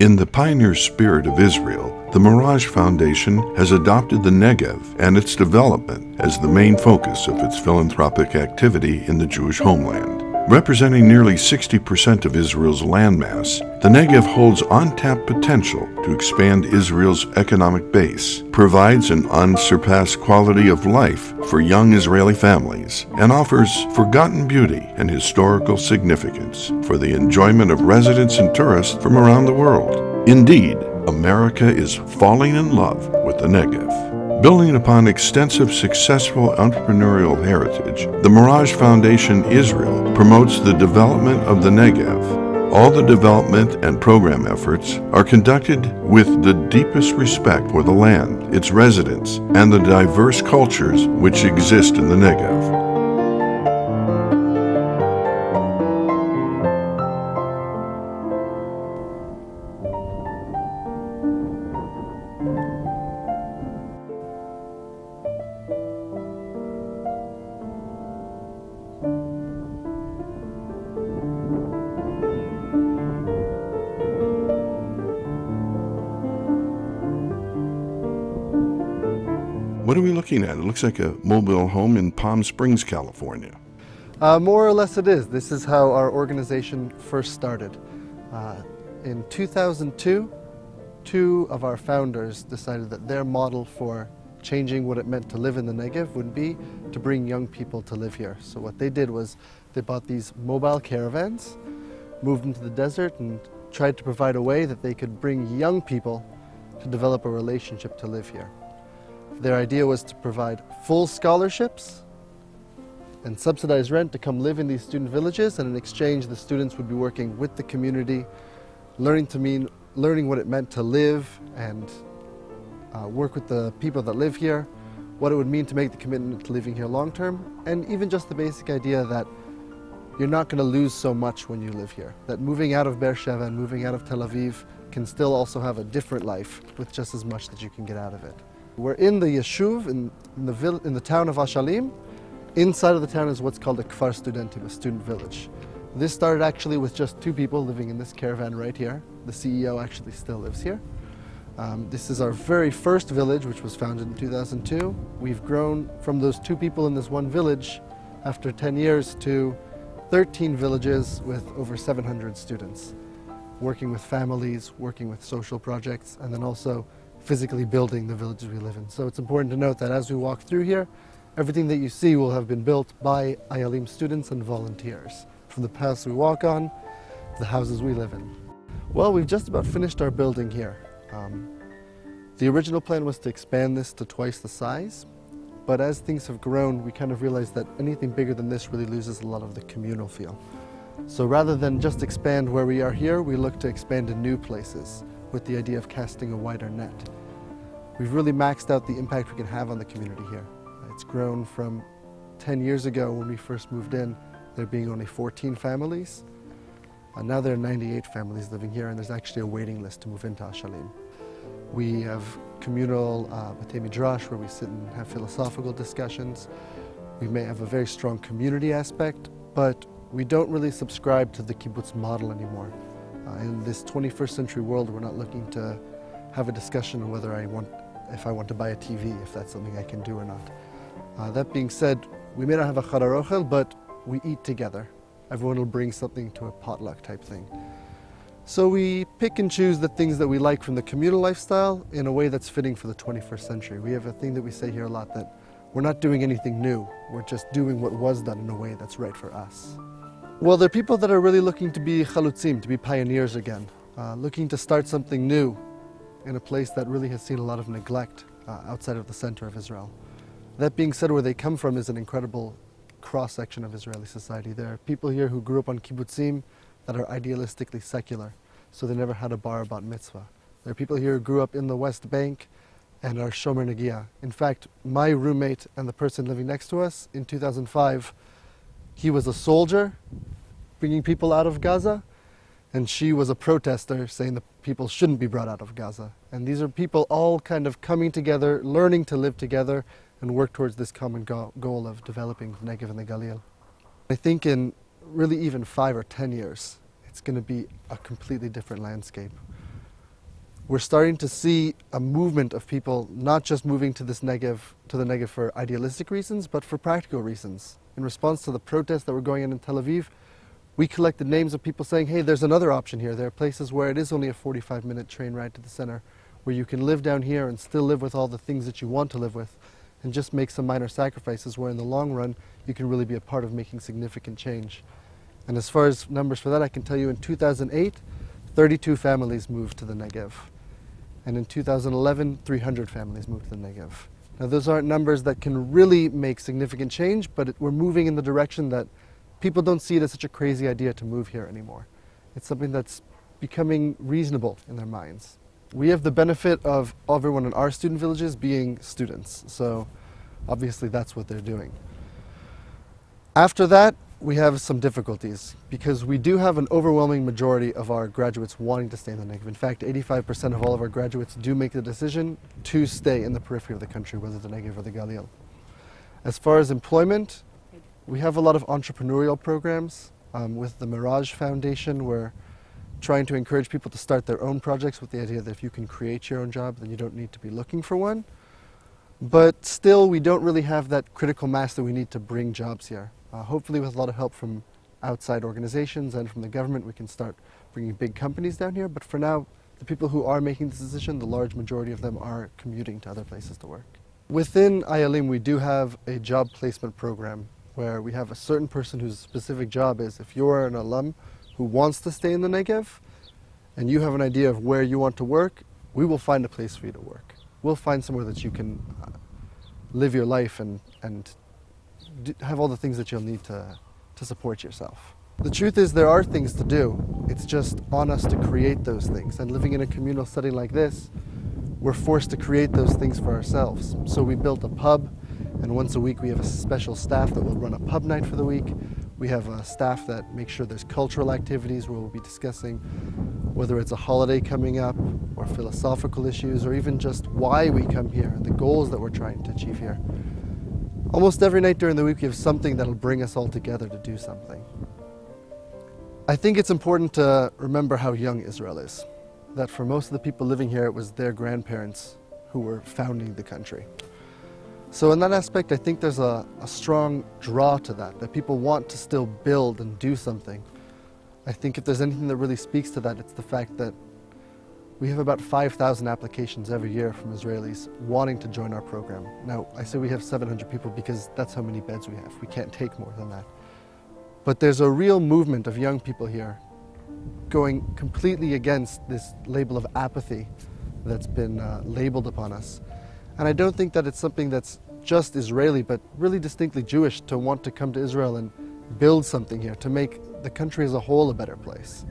In the pioneer spirit of Israel, the Mirage Foundation has adopted the Negev and its development as the main focus of its philanthropic activity in the Jewish homeland. Representing nearly 60% of Israel's landmass, the Negev holds untapped potential to expand Israel's economic base, provides an unsurpassed quality of life for young Israeli families, and offers forgotten beauty and historical significance for the enjoyment of residents and tourists from around the world. Indeed, America is falling in love with the Negev. Building upon extensive successful entrepreneurial heritage, the Mirage Foundation Israel promotes the development of the Negev. All the development and program efforts are conducted with the deepest respect for the land, its residents, and the diverse cultures which exist in the Negev. What are we looking at? It looks like a mobile home in Palm Springs, California. Uh, more or less it is. This is how our organization first started. Uh, in 2002, two of our founders decided that their model for changing what it meant to live in the Negev would be to bring young people to live here. So what they did was they bought these mobile caravans, moved into the desert and tried to provide a way that they could bring young people to develop a relationship to live here. Their idea was to provide full scholarships and subsidized rent to come live in these student villages, and in exchange, the students would be working with the community, learning to mean, learning what it meant to live and uh, work with the people that live here, what it would mean to make the commitment to living here long term, and even just the basic idea that you're not going to lose so much when you live here. That moving out of Beersheba and moving out of Tel Aviv can still also have a different life with just as much that you can get out of it. We're in the Yeshuv, in, in the, in the town of Ashalim. Inside of the town is what's called a Kfar Studentim, a student village. This started actually with just two people living in this caravan right here. The CEO actually still lives here. Um, this is our very first village, which was founded in 2002. We've grown from those two people in this one village after 10 years to 13 villages with over 700 students, working with families, working with social projects, and then also physically building the villages we live in. So it's important to note that as we walk through here, everything that you see will have been built by Ayalim students and volunteers, from the paths we walk on to the houses we live in. Well, we've just about finished our building here. Um, the original plan was to expand this to twice the size, but as things have grown, we kind of realized that anything bigger than this really loses a lot of the communal feel. So rather than just expand where we are here, we look to expand in new places with the idea of casting a wider net. We've really maxed out the impact we can have on the community here. It's grown from 10 years ago when we first moved in, there being only 14 families. Uh, now there are 98 families living here, and there's actually a waiting list to move into Ashalim. We have communal uh, Batei Midrash where we sit and have philosophical discussions. We may have a very strong community aspect, but we don't really subscribe to the kibbutz model anymore. Uh, in this 21st century world, we're not looking to have a discussion on whether I want, if I want to buy a TV, if that's something I can do or not. Uh, that being said, we may not have a chadar ochel, but we eat together. Everyone will bring something to a potluck type thing. So we pick and choose the things that we like from the communal lifestyle in a way that's fitting for the 21st century. We have a thing that we say here a lot that we're not doing anything new. We're just doing what was done in a way that's right for us. Well, there are people that are really looking to be chalutzim, to be pioneers again, uh, looking to start something new in a place that really has seen a lot of neglect uh, outside of the center of Israel. That being said, where they come from is an incredible cross section of Israeli society. There are people here who grew up on kibbutzim that are idealistically secular, so they never had a bar about mitzvah. There are people here who grew up in the West Bank and are shomer negia. In fact, my roommate and the person living next to us in 2005, he was a soldier bringing people out of Gaza, and she was a protester saying that people shouldn't be brought out of Gaza. And these are people all kind of coming together, learning to live together, and work towards this common go- goal of developing the Negev and the Galil. I think in really even five or ten years, it's going to be a completely different landscape. we're starting to see a movement of people not just moving to this Negev, to the Negev for idealistic reasons, but for practical reasons. In response to the protests that were going on in Tel Aviv, we collected names of people saying, hey, there's another option here. There are places where it is only a 45 minute train ride to the center, where you can live down here and still live with all the things that you want to live with, and just make some minor sacrifices where in the long run you can really be a part of making significant change. And as far as numbers for that, I can tell you in 2008, 32 families moved to the Negev and in 2011, 300 families moved to the Negev. Now, those aren't numbers that can really make significant change, but it, we're moving in the direction that people don't see it as such a crazy idea to move here anymore. It's something that's becoming reasonable in their minds. We have the benefit of everyone in our student villages being students, so obviously that's what they're doing. After that, we have some difficulties because we do have an overwhelming majority of our graduates wanting to stay in the Negev. In fact, 85% of all of our graduates do make the decision to stay in the periphery of the country, whether the Negev or the Galil. As far as employment, we have a lot of entrepreneurial programs. Um, with the Mirage Foundation, we're trying to encourage people to start their own projects with the idea that if you can create your own job, then you don't need to be looking for one. But still, we don't really have that critical mass that we need to bring jobs here. Uh, hopefully with a lot of help from outside organizations and from the government, we can start bringing big companies down here. But for now, the people who are making this decision, the large majority of them are commuting to other places to work. Within Ayalim, we do have a job placement program where we have a certain person whose specific job is if you're an alum who wants to stay in the Negev and you have an idea of where you want to work, we will find a place for you to work. We'll find somewhere that you can uh, live your life and, and have all the things that you'll need to, to support yourself. The truth is there are things to do. It's just on us to create those things. And living in a communal setting like this, we're forced to create those things for ourselves. So we built a pub, and once a week we have a special staff that will run a pub night for the week. We have a staff that makes sure there's cultural activities where we'll be discussing whether it's a holiday coming up or philosophical issues or even just why we come here the goals that we're trying to achieve here. Almost every night during the week, we have something that'll bring us all together to do something. I think it's important to remember how young Israel is. That for most of the people living here, it was their grandparents who were founding the country. So, in that aspect, I think there's a, a strong draw to that, that people want to still build and do something. I think if there's anything that really speaks to that, it's the fact that we have about 5,000 applications every year from Israelis wanting to join our program. Now, I say we have 700 people because that's how many beds we have. We can't take more than that. But there's a real movement of young people here going completely against this label of apathy that's been uh, labeled upon us. And I don't think that it's something that's just Israeli, but really distinctly Jewish to want to come to Israel and build something here, to make the country as a whole a better place.